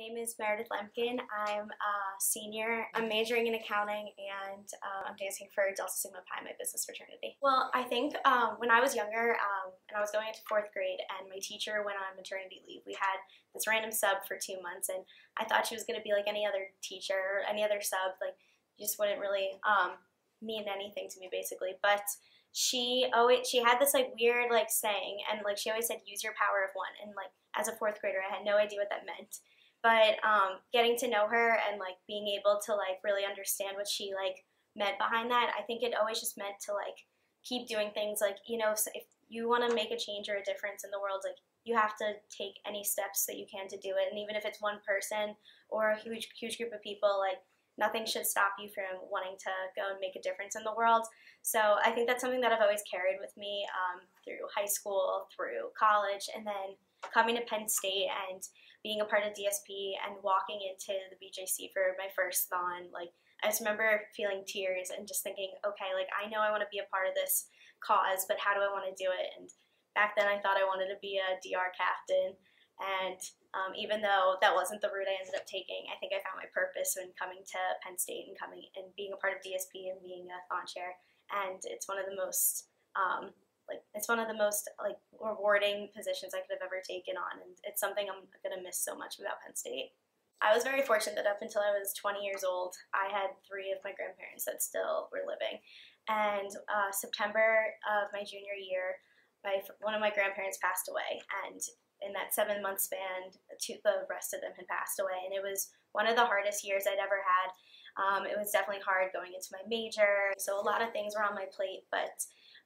name is Meredith Lemkin. I'm a senior. I'm majoring in accounting and uh, I'm dancing for Delta Sigma Pi, my business fraternity. Well, I think um, when I was younger um, and I was going into fourth grade and my teacher went on maternity leave, we had this random sub for two months and I thought she was going to be like any other teacher or any other sub. Like, just wouldn't really um, mean anything to me basically. But she always she had this like weird like saying and like she always said use your power of one and like as a fourth grader I had no idea what that meant but um, getting to know her and like being able to like really understand what she like meant behind that I think it always just meant to like keep doing things like you know if you want to make a change or a difference in the world like you have to take any steps that you can to do it and even if it's one person or a huge huge group of people like nothing should stop you from wanting to go and make a difference in the world. So I think that's something that I've always carried with me um, through high school, through college, and then coming to Penn State and being a part of DSP and walking into the BJC for my first thon. Like I just remember feeling tears and just thinking, okay, like I know I want to be a part of this cause, but how do I want to do it? And back then I thought I wanted to be a DR captain. And um, even though that wasn't the route I ended up taking, I think I found my purpose when coming to Penn State and coming and being a part of DSP and being a thon chair. And it's one of the most um, like it's one of the most like rewarding positions I could have ever taken on, and it's something I'm gonna miss so much about Penn State. I was very fortunate that up until I was 20 years old, I had three of my grandparents that still were living. And uh, September of my junior year, my one of my grandparents passed away, and in that seven month span, two, the rest of them had passed away, and it was one of the hardest years I'd ever had. Um, it was definitely hard going into my major, so a lot of things were on my plate. But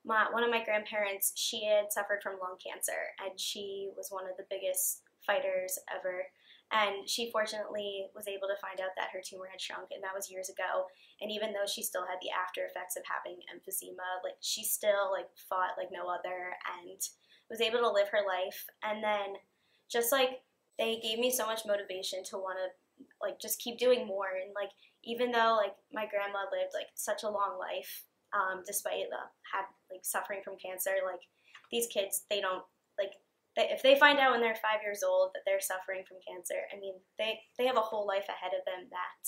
my, one of my grandparents, she had suffered from lung cancer, and she was one of the biggest fighters ever. And she fortunately was able to find out that her tumor had shrunk, and that was years ago. And even though she still had the after effects of having emphysema, like she still like fought like no other, and was able to live her life. And then just like they gave me so much motivation to want to like just keep doing more. And like even though like my grandma lived like such a long life, um, despite the have like suffering from cancer, like these kids they don't like they, if they find out when they're five years old that they're suffering from cancer, I mean they they have a whole life ahead of them that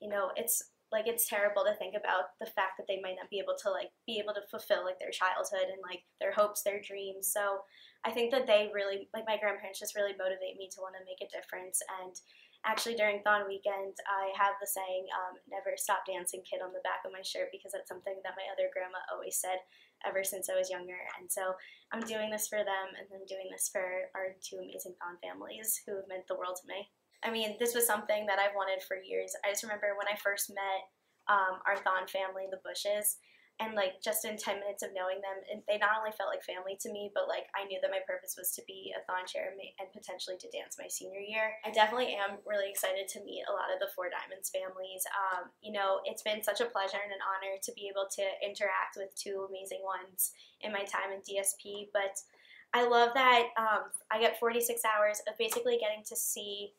you know it's like it's terrible to think about the fact that they might not be able to like be able to fulfill like their childhood and like their hopes their dreams. So i think that they really like my grandparents just really motivate me to want to make a difference and actually during thon weekend i have the saying um, never stop dancing kid on the back of my shirt because that's something that my other grandma always said ever since i was younger and so i'm doing this for them and i'm doing this for our two amazing thon families who have meant the world to me I mean, this was something that I've wanted for years. I just remember when I first met um, our Thon family, the Bushes, and like just in 10 minutes of knowing them, and they not only felt like family to me, but like I knew that my purpose was to be a Thon chair and potentially to dance my senior year. I definitely am really excited to meet a lot of the Four Diamonds families. Um, you know, it's been such a pleasure and an honor to be able to interact with two amazing ones in my time in DSP, but I love that um, I get 46 hours of basically getting to see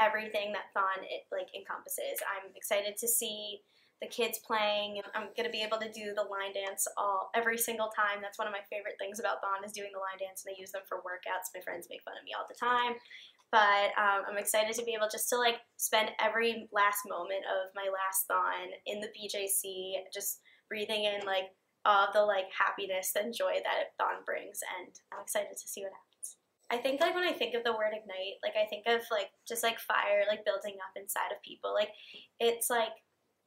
everything that Thon it like encompasses. I'm excited to see the kids playing. I'm gonna be able to do the line dance all every single time. That's one of my favorite things about Thon is doing the line dance, and I use them for workouts. My friends make fun of me all the time, but um, I'm excited to be able just to like spend every last moment of my last Thon in the BJC, just breathing in like all the like happiness and joy that Thon brings, and I'm excited to see what happens. I think like when I think of the word ignite, like I think of like just like fire like building up inside of people. Like it's like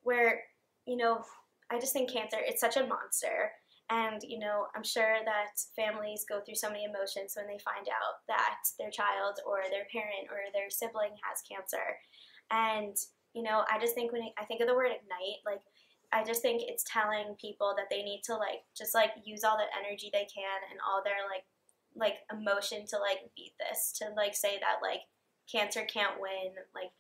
where, you know, I just think cancer, it's such a monster. And, you know, I'm sure that families go through so many emotions when they find out that their child or their parent or their sibling has cancer. And, you know, I just think when I think of the word ignite, like I just think it's telling people that they need to like just like use all the energy they can and all their like like emotion to like beat this to like say that like cancer can't win like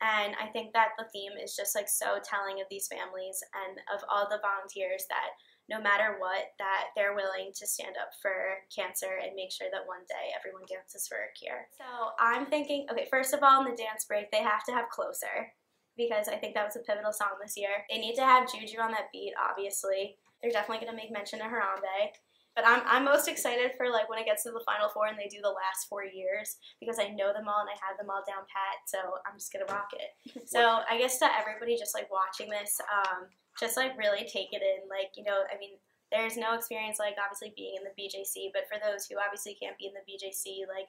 and i think that the theme is just like so telling of these families and of all the volunteers that no matter what that they're willing to stand up for cancer and make sure that one day everyone dances for a cure. So i'm thinking okay first of all in the dance break they have to have closer because i think that was a pivotal song this year. They need to have juju on that beat obviously. They're definitely going to make mention of harambe But I'm, I'm most excited for like when it gets to the final four and they do the last four years because I know them all and I have them all down pat. So I'm just gonna rock it. so I guess to everybody just like watching this, um, just like really take it in. Like you know, I mean, there's no experience like obviously being in the BJC, but for those who obviously can't be in the BJC, like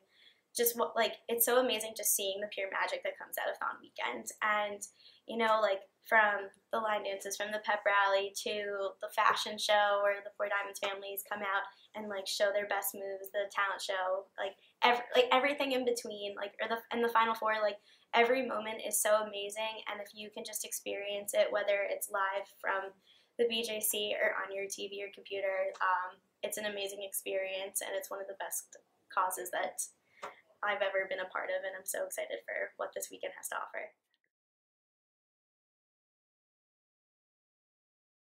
just what like it's so amazing just seeing the pure magic that comes out of Thon Weekend and you know like from the line dances from the pep rally to the fashion show where the four diamonds families come out and like show their best moves the talent show like every, like everything in between like or the and the final four like every moment is so amazing and if you can just experience it whether it's live from the BJC or on your TV or computer um, it's an amazing experience and it's one of the best causes that I've ever been a part of, and I'm so excited for what this weekend has to offer.